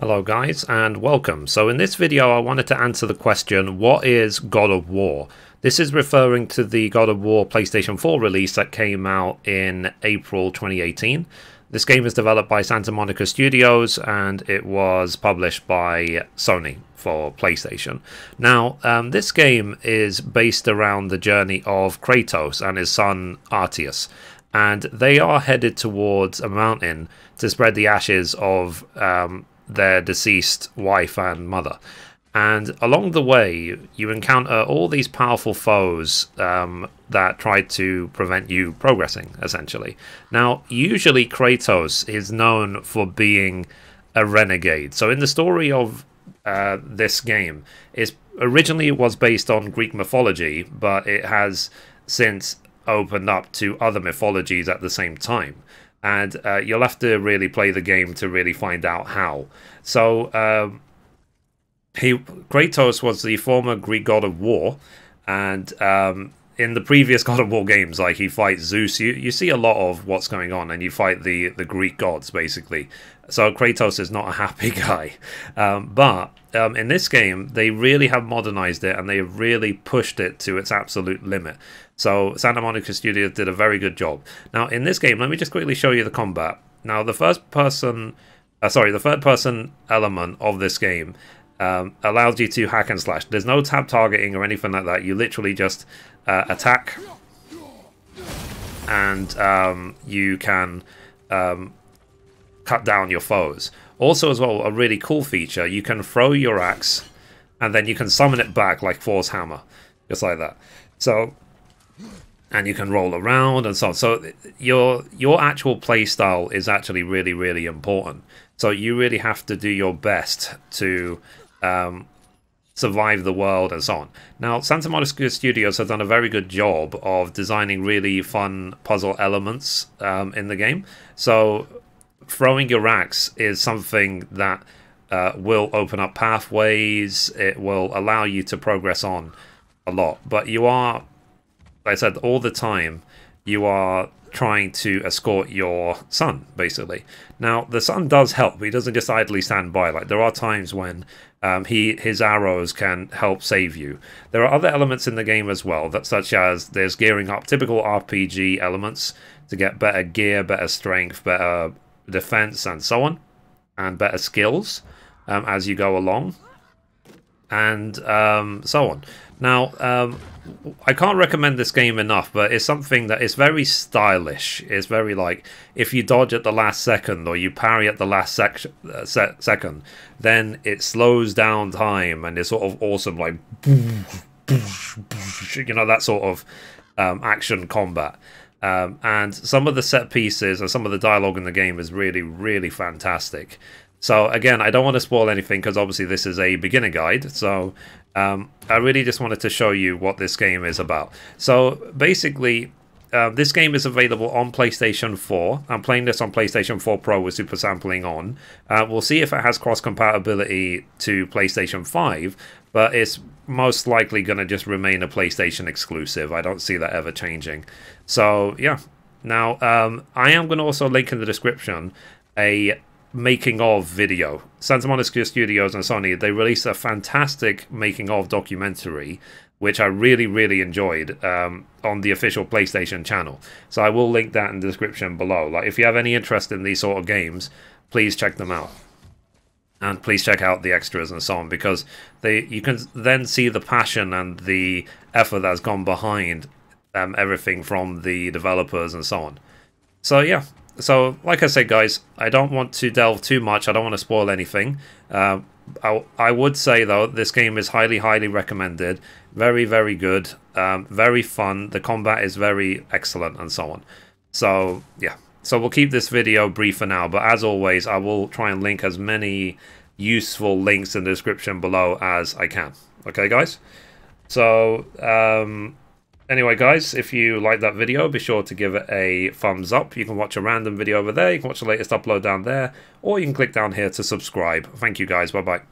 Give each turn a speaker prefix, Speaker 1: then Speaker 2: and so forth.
Speaker 1: Hello guys and welcome. So in this video I wanted to answer the question what is God of War? This is referring to the God of War PlayStation 4 release that came out in April 2018. This game is developed by Santa Monica Studios and it was published by Sony for PlayStation. Now, um, this game is based around the journey of Kratos and his son Atreus, and they are headed towards a mountain to spread the ashes of um, their deceased wife and mother. And along the way, you encounter all these powerful foes um, that try to prevent you progressing, essentially. Now, usually Kratos is known for being a renegade. So, in the story of uh, this game, is originally it was based on Greek mythology, but it has since opened up to other mythologies at the same time and uh, you'll have to really play the game to really find out how. So, um, he Kratos was the former Greek god of war, and um, in the previous God of War games, like he fights Zeus, you, you see a lot of what's going on, and you fight the the Greek gods basically. So Kratos is not a happy guy, um, but um, in this game they really have modernized it and they have really pushed it to its absolute limit. So Santa Monica Studios did a very good job. Now in this game, let me just quickly show you the combat. Now the first person, uh, sorry, the third person element of this game um, allows you to hack and slash. There's no tab targeting or anything like that. You literally just uh, attack and um, you can um, cut down your foes. Also, as well, a really cool feature, you can throw your axe and then you can summon it back like Thor's hammer, just like that. So and you can roll around and so on. So your your actual play style is actually really really important. So you really have to do your best to um, survive the world and so on. Now Santa Monica Studios has done a very good job of designing really fun puzzle elements um, in the game. So throwing your axe is something that uh, will open up pathways. It will allow you to progress on a lot, but you are like I said, all the time you are trying to escort your son, basically. Now, the son does help. He doesn't just idly stand by. Like there are times when um, he his arrows can help save you. There are other elements in the game as well, that such as there's gearing up, typical RPG elements to get better gear, better strength, better defense, and so on, and better skills um, as you go along, and um, so on. Now, um, I can't recommend this game enough, but it's something that is very stylish. It's very like if you dodge at the last second or you parry at the last sec uh, se second, then it slows down time and it's sort of awesome, like you know that sort of um, action combat. Um, and some of the set pieces and some of the dialogue in the game is really, really fantastic. So again, I don't want to spoil anything because obviously this is a beginner guide. So um, I really just wanted to show you what this game is about. So basically, uh, this game is available on PlayStation 4. I'm playing this on PlayStation 4 Pro with super sampling on. Uh, we'll see if it has cross compatibility to PlayStation 5, but it's most likely going to just remain a PlayStation exclusive. I don't see that ever changing. So, yeah. Now, um, I am going to also link in the description a making of video. Santa Monica Studios and Sony, they released a fantastic making of documentary, which I really, really enjoyed um, on the official PlayStation channel. So I will link that in the description below. Like, if you have any interest in these sort of games, please check them out. And please check out the extras and so on because they you can then see the passion and the effort that's gone behind um, everything from the developers and so on. So yeah, so like I said, guys, I don't want to delve too much. I don't want to spoil anything. Uh, I, I, would say though, this game is highly, highly recommended. Very, very good. Um, very fun. The combat is very excellent, and so on. So yeah. So we'll keep this video brief for now. But as always, I will try and link as many useful links in the description below as I can. Okay, guys. So um, Anyway, guys, if you like that video, be sure to give it a thumbs up. You can watch a random video over there. You can watch the latest upload down there. Or you can click down here to subscribe. Thank you, guys. Bye-bye.